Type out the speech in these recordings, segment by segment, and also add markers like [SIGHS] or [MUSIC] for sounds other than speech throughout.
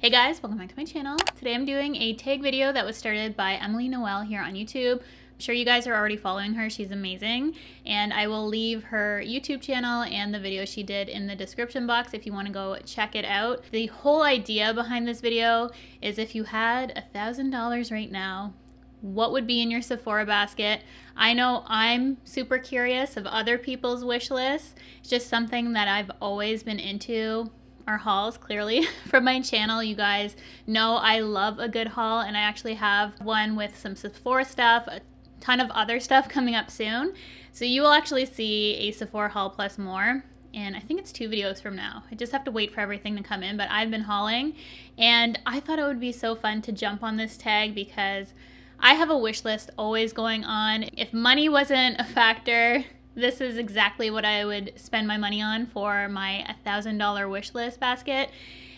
Hey guys, welcome back to my channel. Today I'm doing a tag video that was started by Emily Noel here on YouTube. I'm sure you guys are already following her, she's amazing. And I will leave her YouTube channel and the video she did in the description box if you wanna go check it out. The whole idea behind this video is if you had a $1,000 right now, what would be in your Sephora basket. I know I'm super curious of other people's wish lists. It's just something that I've always been into our hauls clearly [LAUGHS] from my channel. You guys know I love a good haul and I actually have one with some Sephora stuff, a ton of other stuff coming up soon. So you will actually see a Sephora haul plus more and I think it's two videos from now. I just have to wait for everything to come in, but I've been hauling and I thought it would be so fun to jump on this tag because I have a wish list always going on. If money wasn't a factor, this is exactly what I would spend my money on for my $1,000 wish list basket.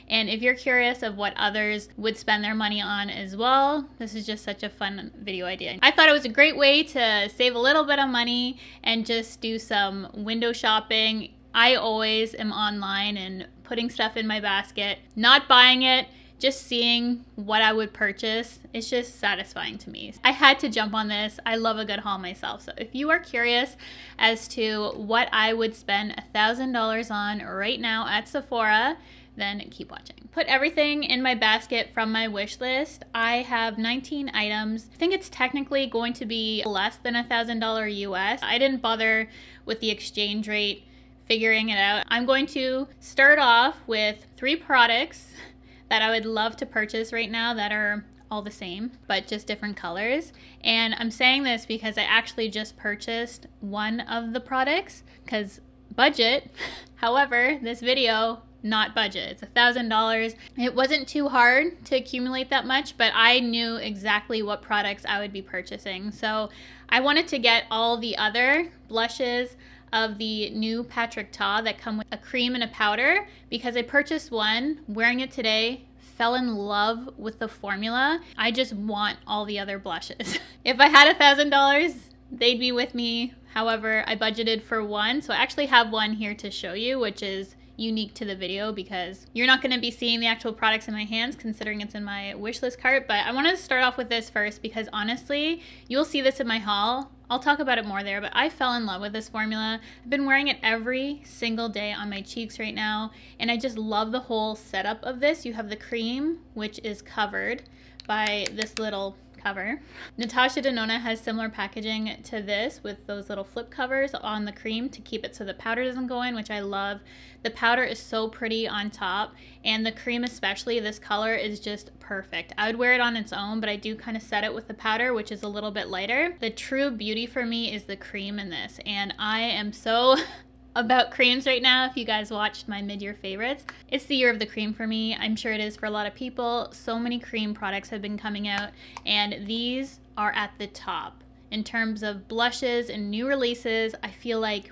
And if you're curious of what others would spend their money on as well, this is just such a fun video idea. I thought it was a great way to save a little bit of money and just do some window shopping. I always am online and putting stuff in my basket, not buying it, just seeing what I would purchase is just satisfying to me. I had to jump on this. I love a good haul myself. So if you are curious as to what I would spend a $1,000 on right now at Sephora, then keep watching. Put everything in my basket from my wish list. I have 19 items. I think it's technically going to be less than a $1,000 US. I didn't bother with the exchange rate figuring it out. I'm going to start off with three products [LAUGHS] that I would love to purchase right now that are all the same, but just different colors. And I'm saying this because I actually just purchased one of the products because budget. [LAUGHS] However, this video, not budget. It's a thousand dollars. It wasn't too hard to accumulate that much, but I knew exactly what products I would be purchasing. So I wanted to get all the other blushes of the new Patrick Ta that come with a cream and a powder because I purchased one, wearing it today, fell in love with the formula. I just want all the other blushes. [LAUGHS] if I had a thousand dollars, they'd be with me. However, I budgeted for one, so I actually have one here to show you, which is unique to the video because you're not going to be seeing the actual products in my hands considering it's in my wish list cart. But I want to start off with this first because honestly, you'll see this in my haul. I'll talk about it more there, but I fell in love with this formula. I've been wearing it every single day on my cheeks right now, and I just love the whole setup of this. You have the cream, which is covered by this little cover. Natasha Denona has similar packaging to this with those little flip covers on the cream to keep it so the powder doesn't go in, which I love. The powder is so pretty on top and the cream especially, this color is just perfect. I would wear it on its own, but I do kind of set it with the powder, which is a little bit lighter. The true beauty for me is the cream in this and I am so [LAUGHS] about creams right now if you guys watched my mid-year favorites. It's the year of the cream for me. I'm sure it is for a lot of people. So many cream products have been coming out and these are at the top. In terms of blushes and new releases, I feel like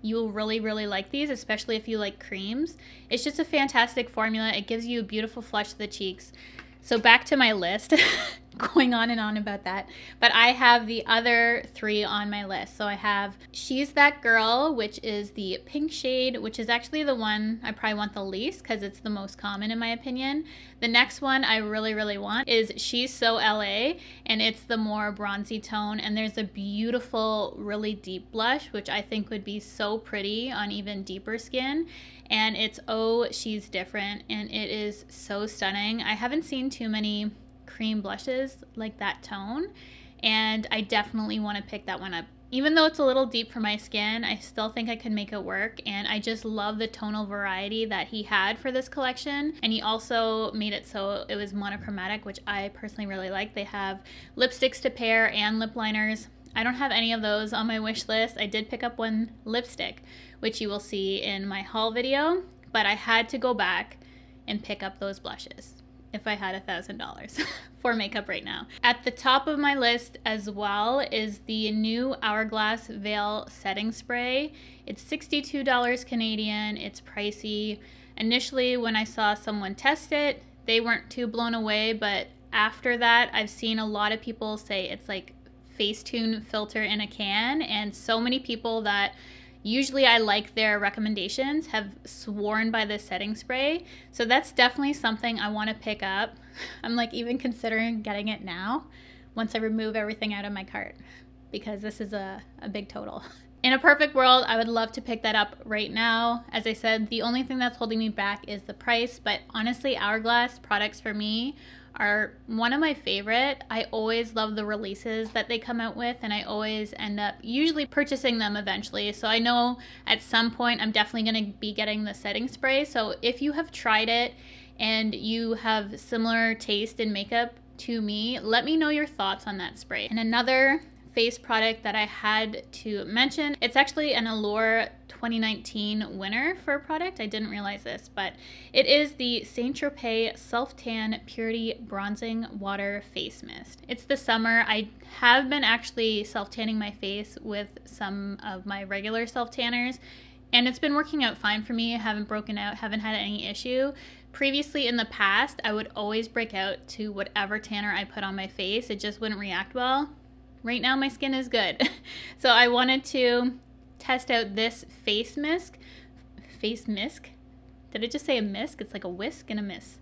you'll really, really like these, especially if you like creams. It's just a fantastic formula. It gives you a beautiful flush to the cheeks. So back to my list. [LAUGHS] going on and on about that. But I have the other three on my list. So I have She's That Girl, which is the pink shade, which is actually the one I probably want the least because it's the most common in my opinion. The next one I really, really want is She's So LA, and it's the more bronzy tone. And there's a beautiful, really deep blush, which I think would be so pretty on even deeper skin. And it's Oh, She's Different, and it is so stunning. I haven't seen too many cream blushes like that tone and I definitely want to pick that one up. Even though it's a little deep for my skin, I still think I could make it work and I just love the tonal variety that he had for this collection and he also made it so it was monochromatic which I personally really like. They have lipsticks to pair and lip liners. I don't have any of those on my wish list. I did pick up one lipstick which you will see in my haul video but I had to go back and pick up those blushes if I had a thousand dollars [LAUGHS] for makeup right now. At the top of my list as well is the new Hourglass Veil Setting Spray. It's $62 Canadian, it's pricey. Initially when I saw someone test it, they weren't too blown away, but after that I've seen a lot of people say it's like Facetune filter in a can and so many people that usually I like their recommendations, have sworn by this setting spray. So that's definitely something I want to pick up. [LAUGHS] I'm like even considering getting it now once I remove everything out of my cart because this is a, a big total. [LAUGHS] In a perfect world, I would love to pick that up right now. As I said, the only thing that's holding me back is the price, but honestly, Hourglass products for me are one of my favorite. I always love the releases that they come out with, and I always end up usually purchasing them eventually. So I know at some point I'm definitely going to be getting the setting spray. So if you have tried it and you have similar taste in makeup to me, let me know your thoughts on that spray. And another face product that I had to mention. It's actually an Allure 2019 winner for a product. I didn't realize this, but it is the Saint Tropez Self Tan Purity Bronzing Water Face Mist. It's the summer. I have been actually self tanning my face with some of my regular self tanners, and it's been working out fine for me. I haven't broken out, haven't had any issue. Previously in the past, I would always break out to whatever tanner I put on my face. It just wouldn't react well. Right now my skin is good. [LAUGHS] so I wanted to test out this face mist. Face mist? Did I just say a mist? It's like a whisk and a mist.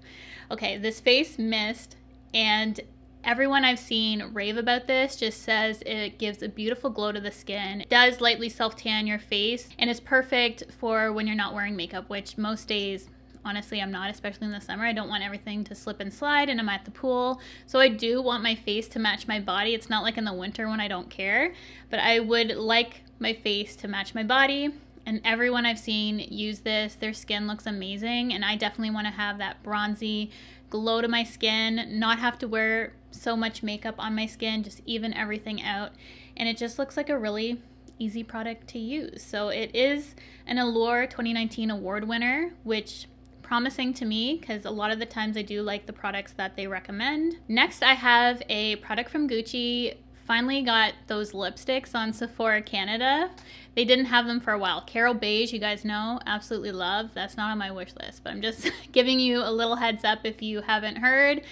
Okay, this face mist and everyone I've seen rave about this just says it gives a beautiful glow to the skin. It does lightly self tan your face and it's perfect for when you're not wearing makeup, which most days honestly I'm not, especially in the summer. I don't want everything to slip and slide and I'm at the pool. So I do want my face to match my body. It's not like in the winter when I don't care, but I would like my face to match my body. And everyone I've seen use this, their skin looks amazing. And I definitely want to have that bronzy glow to my skin, not have to wear so much makeup on my skin, just even everything out. And it just looks like a really easy product to use. So it is an Allure 2019 award winner, which promising to me because a lot of the times I do like the products that they recommend. Next, I have a product from Gucci. Finally got those lipsticks on Sephora Canada. They didn't have them for a while. Carol Beige, you guys know, absolutely love. That's not on my wish list, but I'm just [LAUGHS] giving you a little heads up if you haven't heard.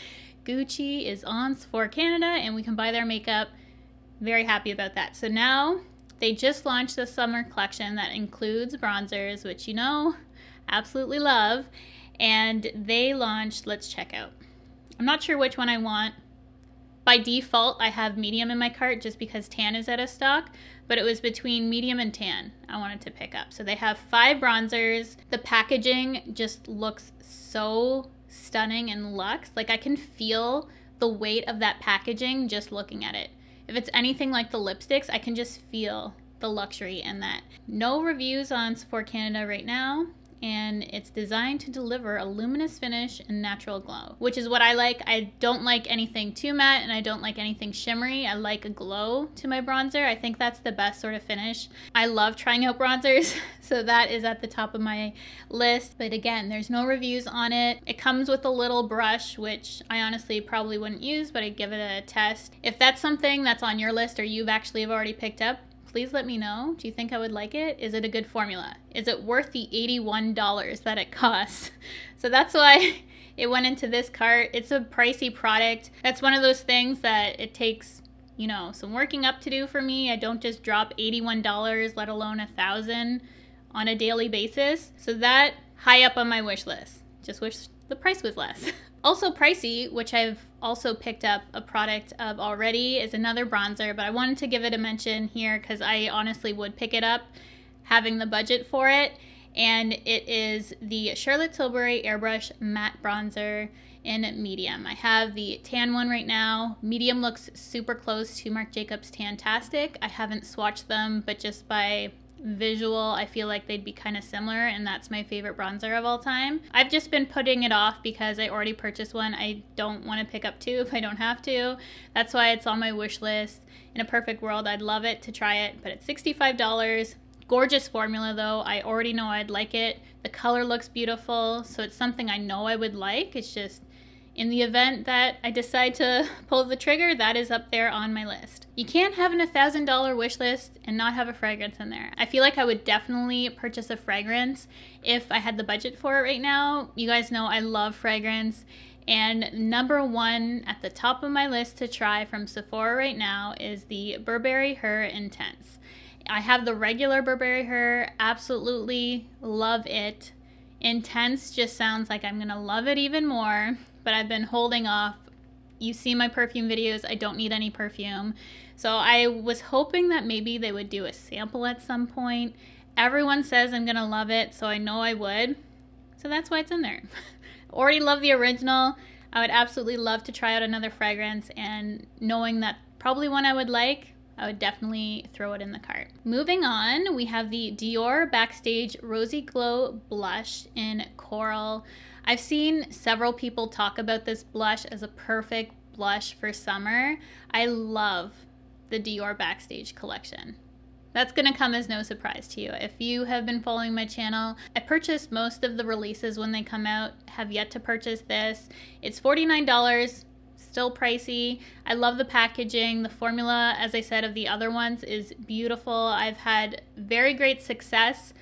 Gucci is on Sephora Canada and we can buy their makeup. Very happy about that. So now they just launched the summer collection that includes bronzers, which you know absolutely love. And they launched Let's Check Out. I'm not sure which one I want. By default, I have medium in my cart just because tan is out of stock, but it was between medium and tan I wanted to pick up. So they have five bronzers. The packaging just looks so stunning and luxe. Like I can feel the weight of that packaging just looking at it. If it's anything like the lipsticks, I can just feel the luxury in that. No reviews on Sephora Canada right now and it's designed to deliver a luminous finish and natural glow, which is what I like. I don't like anything too matte and I don't like anything shimmery. I like a glow to my bronzer. I think that's the best sort of finish. I love trying out bronzers, [LAUGHS] so that is at the top of my list. But again, there's no reviews on it. It comes with a little brush, which I honestly probably wouldn't use, but I'd give it a test. If that's something that's on your list or you've actually have already picked up, please let me know. Do you think I would like it? Is it a good formula? Is it worth the $81 that it costs? [LAUGHS] So that's why [LAUGHS] it went into this cart. It's a pricey product. That's one of those things that it takes, you know, some working up to do for me. I don't just drop $81, let alone a thousand on a daily basis. So that high up on my wish list. Just wish the price was less. [LAUGHS] Also pricey, which I've also picked up a product of already, is another bronzer, but I wanted to give it a mention here because I honestly would pick it up having the budget for it. And it is the Charlotte Tilbury Airbrush Matte Bronzer in medium. I have the tan one right now. Medium looks super close to Marc Jacobs Tantastic. I haven't swatched them, but just by visual, I feel like they'd be kind of similar, and that's my favorite bronzer of all time. I've just been putting it off because I already purchased one. I don't want to pick up two [LAUGHS] if I don't have to. That's why it's on my wish list. In a perfect world, I'd love it to try it, but it's $65. Gorgeous formula though. I already know I'd like it. The color looks beautiful, so it's something I know I would like. It's just in the event that I decide to pull the trigger, that is up there on my list. You can't have an $1,000 wish list and not have a fragrance in there. I feel like I would definitely purchase a fragrance if I had the budget for it right now. You guys know I love fragrance. And number one at the top of my list to try from Sephora right now is the Burberry Her Intense. I have the regular Burberry Her, absolutely love it. Intense just sounds like I'm gonna love it even more, but I've been holding off. You see my perfume videos, I don't need any perfume. So I was hoping that maybe they would do a sample at some point. Everyone says I'm gonna love it, so I know I would. So that's why it's in there. [LAUGHS] Already love the original. I would absolutely love to try out another fragrance and knowing that probably one I would like, I would definitely throw it in the cart. Moving on, we have the Dior Backstage Rosy Glow Blush in Coral. I've seen several people talk about this blush as a perfect blush for summer. I love the Dior Backstage collection. That's going to come as no surprise to you. If you have been following my channel, I purchased most of the releases when they come out, have yet to purchase this. It's $49 still pricey. I love the packaging. The formula, as I said, of the other ones is beautiful. I've had very great success.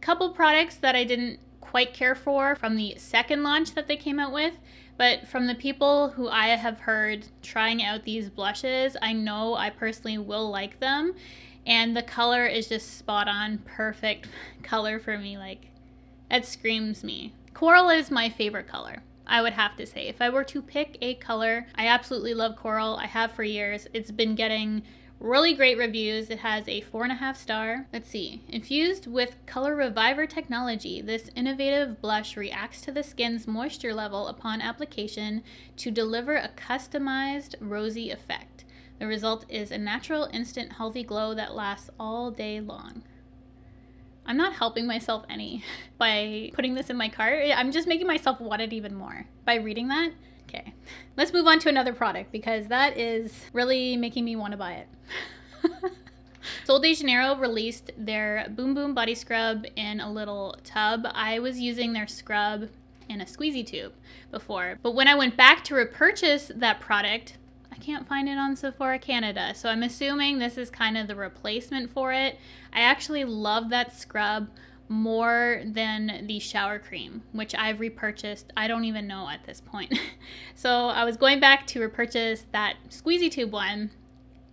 Couple products that I didn't quite care for from the second launch that they came out with, but from the people who I have heard trying out these blushes, I know I personally will like them. And the color is just spot on, perfect [LAUGHS] color for me. Like, it screams me. Coral is my favorite color. I would have to say. If I were to pick a color, I absolutely love coral. I have for years. It's been getting really great reviews. It has a four and a half star. Let's see. Infused with Color Reviver technology, this innovative blush reacts to the skin's moisture level upon application to deliver a customized rosy effect. The result is a natural, instant, healthy glow that lasts all day long. I'm not helping myself any [LAUGHS] by putting this in my cart. I'm just making myself want it even more by reading that. Okay, let's move on to another product because that is really making me want to buy it. [LAUGHS] Sol de Janeiro released their Bum Bum Body Scrub in a little tub. I was using their scrub in a squeezy tube before, but when I went back to repurchase that product, I can't find it on Sephora Canada. So I'm assuming this is kind of the replacement for it. I actually love that scrub more than the shower cream, which I've repurchased. I don't even know at this point. [LAUGHS] so I was going back to repurchase that squeezy tube one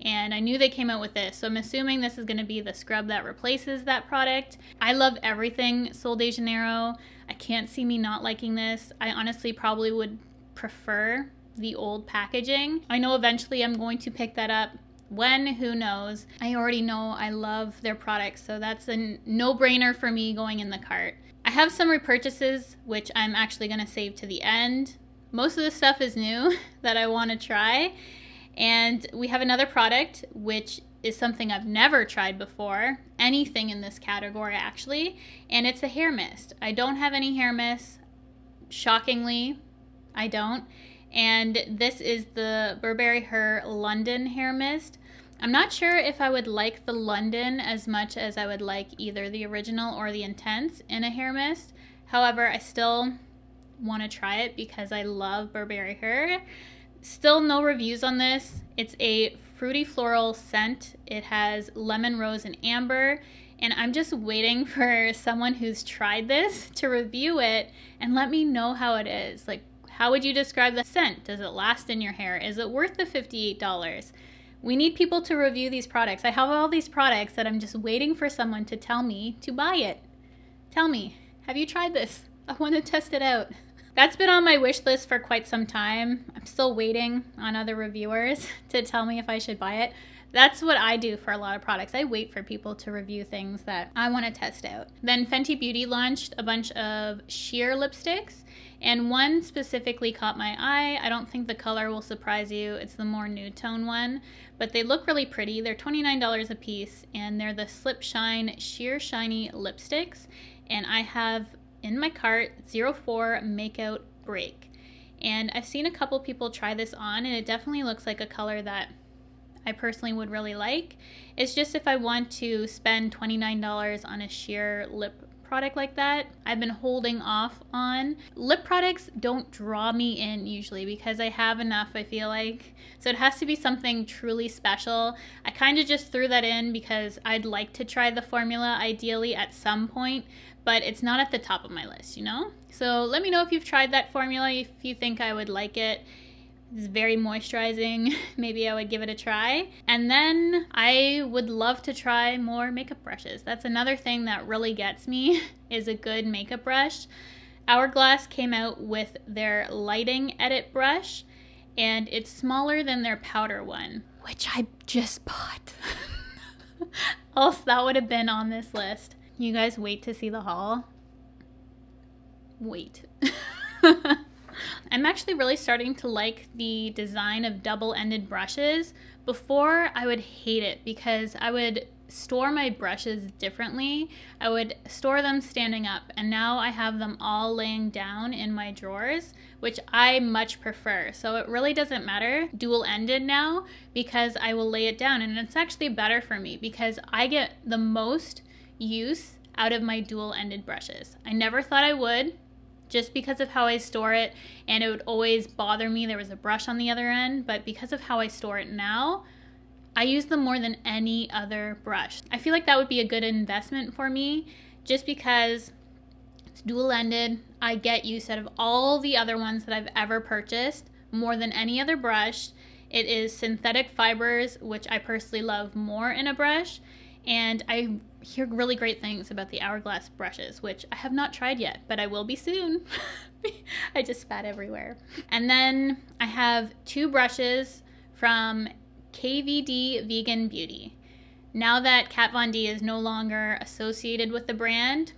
and I knew they came out with this. So I'm assuming this is going to be the scrub that replaces that product. I love everything Sol de Janeiro. I can't see me not liking this. I honestly probably would prefer the old packaging. I know eventually I'm going to pick that up. When, who knows? I already know I love their products, so that's a no brainer for me going in the cart. I have some repurchases, which I'm actually going to save to the end. Most of the stuff is new [LAUGHS] that I want to try. And we have another product, which is something I've never tried before, anything in this category actually, and it's a hair mist. I don't have any hair mist. Shockingly, I don't and this is the Burberry Her London Hair Mist. I'm not sure if I would like the London as much as I would like either the original or the Intense in a hair mist. However, I still want to try it because I love Burberry Her. Still no reviews on this. It's a fruity floral scent. It has lemon, rose, and amber. And I'm just waiting [LAUGHS] for someone who's tried this [LAUGHS] to review it and let me know how it is. Like, how would you describe the scent? Does it last in your hair? Is it worth the $58? We need people to review these products. I have all these products that I'm just waiting for someone to tell me to buy it. Tell me, have you tried this? I want to test it out. That's been on my wish list for quite some time. I'm still waiting on other reviewers [LAUGHS] to tell me if I should buy it. That's what I do for a lot of products. I wait for people to review things that I want to test out. Then Fenty Beauty launched a bunch of sheer lipsticks and one specifically caught my eye. I don't think the color will surprise you. It's the more nude tone one, but they look really pretty. They're $29 a piece and they're the Slip Shine Sheer Shiny lipsticks. And I have in my cart 04 Makeout Break. And I've seen a couple people try this on and it definitely looks like a color that I personally would really like. It's just if I want to spend $29 on a sheer lip product like that, I've been holding off on. Lip products don't draw me in usually because I have enough, I feel like. So it has to be something truly special. I kind of just threw that in because I'd like to try the formula ideally at some point, but it's not at the top of my list, you know? So let me know if you've tried that formula, if you think I would like it. It's very moisturizing. [LAUGHS] Maybe I would give it a try. And then I would love to try more makeup brushes. That's another thing that really gets me [LAUGHS] is a good makeup brush. Hourglass came out with their lighting edit brush and it's smaller than their powder one, which I just bought. [LAUGHS] Else that would have been on this list. You guys wait to see the haul. Wait. I'm actually really starting to like the design of double-ended brushes. Before, I would hate it because I would store my brushes differently. I would store them standing up, and now I have them all laying down in my drawers, which I much prefer. So it really doesn't matter dual ended now because I will lay it down, and it's actually better for me because I get the most use out of my dual ended brushes. I never thought I would just because of how I store it, and it would always bother me there was a brush on the other end, but because of how I store it now, I use them more than any other brush. I feel like that would be a good investment for me just because it's dual ended. I get use out of all the other ones that I've ever purchased more than any other brush. It is synthetic fibers, which I personally love more in a brush. And I hear really great things about the Hourglass brushes, which I have not tried yet, but I will be soon. [LAUGHS] I just spat everywhere. And then I have two brushes from KVD Vegan Beauty. Now that Kat Von D is no longer associated with the brand,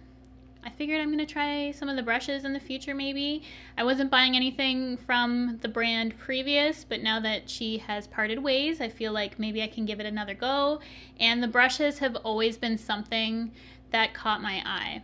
I figured I'm going to try some of the brushes in the future maybe. I wasn't buying anything from the brand previous, but now that she has parted ways, I feel like maybe I can give it another go. And the brushes have always been something that caught my eye.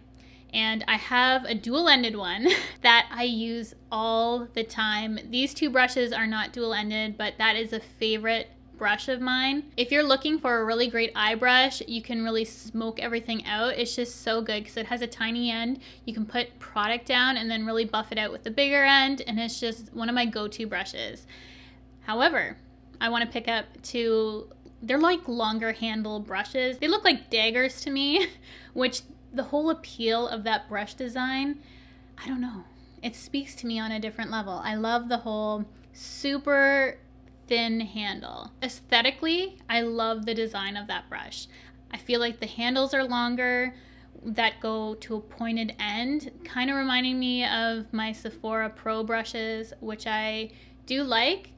And I have a dual-ended one [LAUGHS] that I use all the time. These two brushes are not dual-ended, but that is a favorite brush of mine. If you're looking for a really great eye brush, you can really smoke everything out. It's just so good because it has a tiny end. You can put product down and then really buff it out with the bigger end and it's just one of my go-to brushes. However, I want to pick up two, they're like longer handle brushes. They look like daggers to me, [LAUGHS] which the whole appeal of that brush design, I don't know. It speaks to me on a different level. I love the whole super thin handle. Aesthetically, I love the design of that brush. I feel like the handles are longer that go to a pointed end, kind of reminding me of my Sephora Pro brushes, which I do like.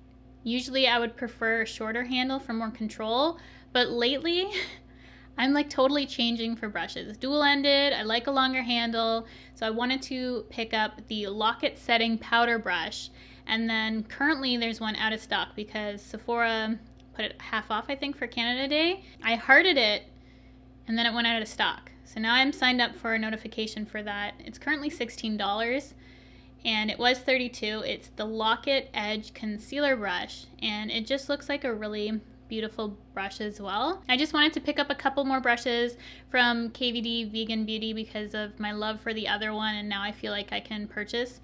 Usually I would prefer a shorter handle for more control, but lately [LAUGHS] I'm like totally changing for brushes. Dual ended, I like a longer handle, so I wanted to pick up the Lock-It Setting Powder Brush and then currently there's one out of stock because Sephora put it half off, I think, for Canada Day. I hearted it and then it went out of stock. So now I'm signed up for a notification for that. It's currently $16 and it was 32. It's the Lock-It Edge Concealer Brush and it just looks like a really beautiful brush as well. I just wanted to pick up a couple more brushes from KVD Vegan Beauty because of my love for the other one and now I feel like I can purchase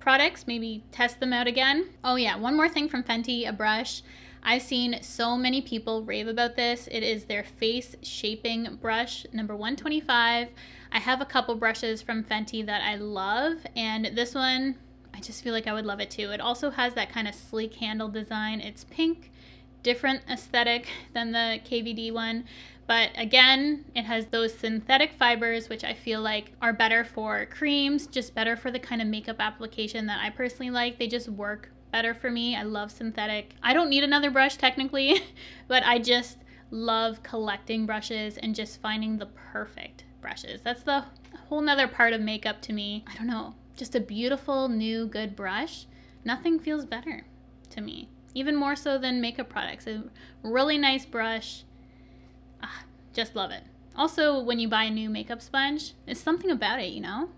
products, maybe test them out again. Oh yeah, one more thing from Fenty, a brush. I've seen so many people rave about this. It is their face shaping brush, number 125. I have a couple brushes from Fenty that I love, and this one, I just feel like I would love it too. It also has that kind of sleek handle design. It's pink, different aesthetic than the KVD one, but again, it has those synthetic fibers, which I feel like are better for creams, just better for the kind of makeup application that I personally like. They just work better for me. I love synthetic. I don't need another brush technically, [LAUGHS] but I just love collecting brushes and just finding the perfect brushes. That's the whole nother part of makeup to me. I don't know, just a beautiful, new, good brush. Nothing feels better to me, even more so than makeup products. A really nice brush Ah, just love it. Also, when you buy a new makeup sponge, it's something about it, you know?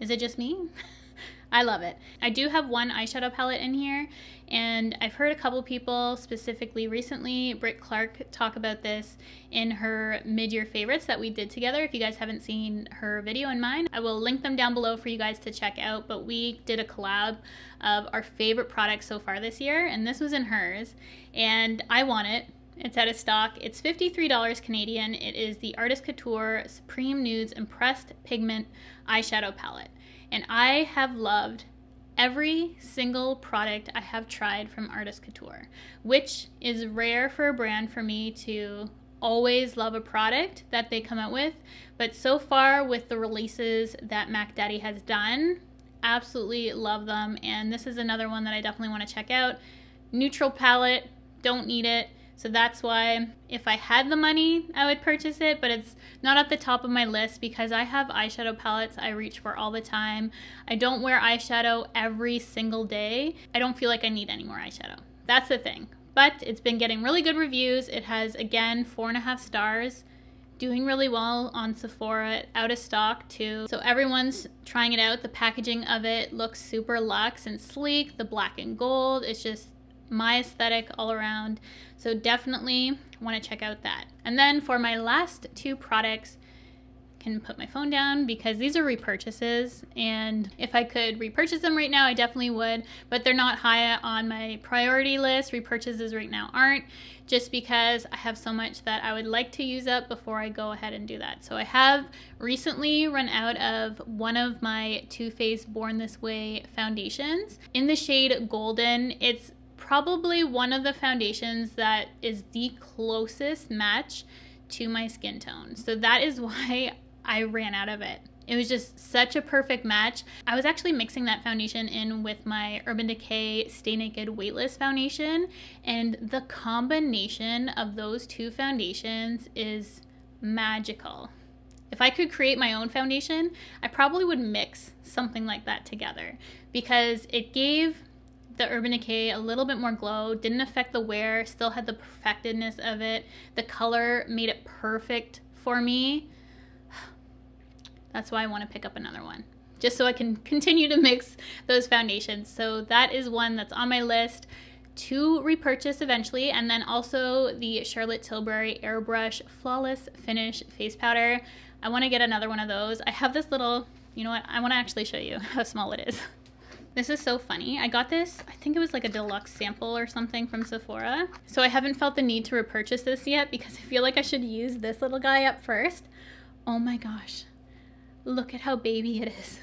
Is it just me? [LAUGHS] I love it. I do have one eyeshadow palette in here, and I've heard a couple people, specifically recently, Brit Clarke, talk about this in her mid-year favorites that we did together. If you guys haven't seen her video and mine, I will link them down below for you guys to check out, but we did a collab of our favorite products so far this year, and this was in hers, and I want it it's out of stock. It's $53 Canadian. It is the Artist Couture Supreme Nudes Impressed Pigment Eyeshadow Palette. And I have loved every single product I have tried from Artist Couture, which is rare for a brand for me to always love a product that they come out with. But so far, with the releases that Mac Daddy has done, absolutely love them. And this is another one that I definitely want to check out. Neutral palette, don't need it. So that's why if I had the money, I would purchase it, but it's not at the top of my list because I have eyeshadow palettes I reach for all the time. I don't wear eyeshadow every single day. I don't feel like I need any more eyeshadow. That's the thing. But it's been getting really good reviews. It has, again, four and a half stars doing really well on Sephora, out of stock too. So everyone's trying it out. The packaging of it looks super luxe and sleek. The black and gold, it's just my aesthetic all around. So definitely want to check out that. And then for my last two products, can put my phone down because these are repurchases and if I could repurchase them right now I definitely would but they're not high on my priority list repurchases right now aren't just because I have so much that I would like to use up before I go ahead and do that so I have recently run out of one of my Too Faced Born This Way foundations in the shade golden it's probably one of the foundations that is the closest match to my skin tone. So that is [LAUGHS] why I ran out of it. It was just such a perfect match. I was actually mixing that foundation in with my Urban Decay Stay Naked Weightless foundation, and the combination of those two foundations is magical. If I could create my own foundation, I probably would mix something like that together because it gave the Urban Decay a little bit more glow, didn't affect the wear, still had the perfectedness of it. The color made it perfect for me. [SIGHS] That's why I want to pick up another one, just so I can [LAUGHS] continue to mix those foundations. So that is one that's on my list to repurchase eventually. And then also the Charlotte Tilbury Airbrush Flawless Finish Face Powder. I want to get another one of those. I have this little, you know what, I want to actually show you [LAUGHS] how small it is. This is so funny. I got this, I think it was like a deluxe sample or something from Sephora. So I haven't felt the need to repurchase this yet because I feel like I should use this little guy up first. Oh my gosh. Look at how baby it is.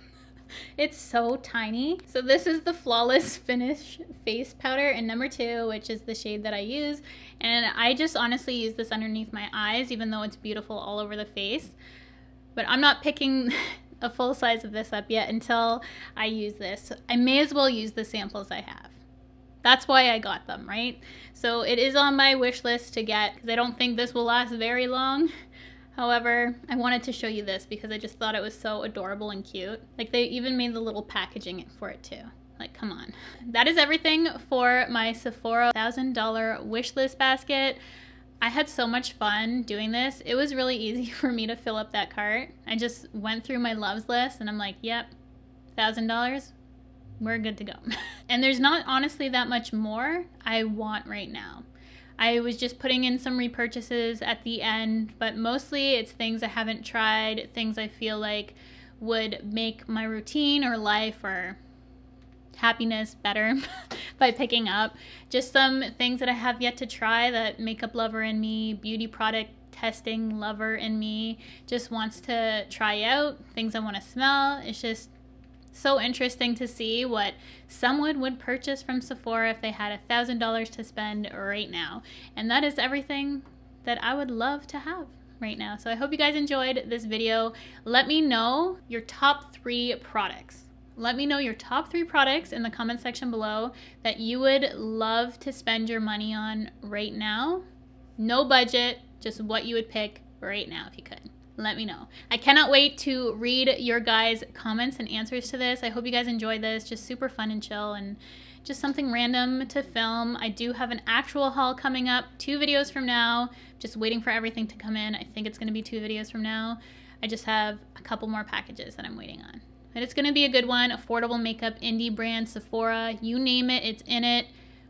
[LAUGHS] it's so tiny. So this is the Flawless Finish Face Powder in number two, which is the shade that I use. And I just honestly use this underneath my eyes, even though it's beautiful all over the face. But I'm not picking [LAUGHS] a full size of this up yet until I use this. I may as well use the samples I have. That's why I got them, right? So it is on my wish list to get because I don't think this will last very long. However, I wanted to show you this because I just thought it was so adorable and cute. Like they even made the little packaging for it too. Like, come on. That is everything for my Sephora $1,000 wish list basket. I had so much fun doing this. It was really easy [LAUGHS] for me to fill up that cart. I just went through my loves list and I'm like, yep, $1,000, we're good to go. [LAUGHS] and there's not honestly that much more I want right now. I was just putting in some repurchases at the end, but mostly it's things I haven't tried, things I feel like would make my routine or life or happiness better [LAUGHS] by picking up. Just some things that I have yet to try that makeup lover in me, beauty product testing lover in me just wants to try out, things I want to smell. It's just so interesting to see what someone would purchase from Sephora if they had a thousand dollars to spend right now. And that is everything that I would love to have right now. So I hope you guys enjoyed this video. Let me know your top three products. Let me know your top three products in the comment section below that you would love to spend your money on right now. No budget, just what you would pick right now if you could let me know. I cannot wait to read your guys' comments and answers to this. I hope you guys enjoyed this. Just super fun and chill and just something random to film. I do have an actual haul coming up two videos from now. Just waiting for everything to come in. I think it's going to be two videos from now. I just have a couple more packages that I'm waiting on. But it's going to be a good one. Affordable makeup, indie brand, Sephora, you name it, it's in it.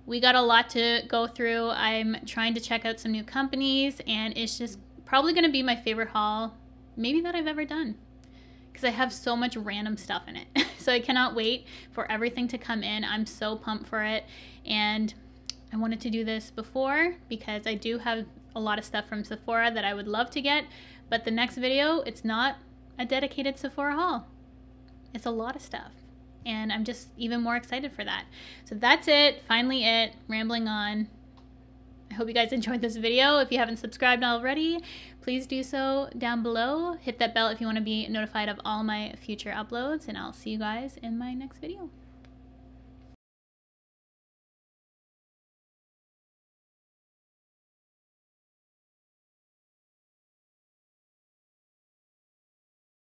We got a lot to go through. I'm trying to check out some new companies and it's just probably going to be my favorite haul, maybe that I've ever done. Because I have so much random stuff in it. [LAUGHS] so I cannot wait for everything to come in. I'm so pumped for it. And I wanted to do this before because I do have a lot of stuff from Sephora that I would love to get. But the next video, it's not a dedicated Sephora haul. It's a lot of stuff. And I'm just even more excited for that. So that's it. Finally, it. Rambling on. I hope you guys [LAUGHS] enjoyed this video. If you haven't subscribed already, please do so down below. Hit that bell if you want to be notified of all my future uploads, and I'll see you guys in my next video.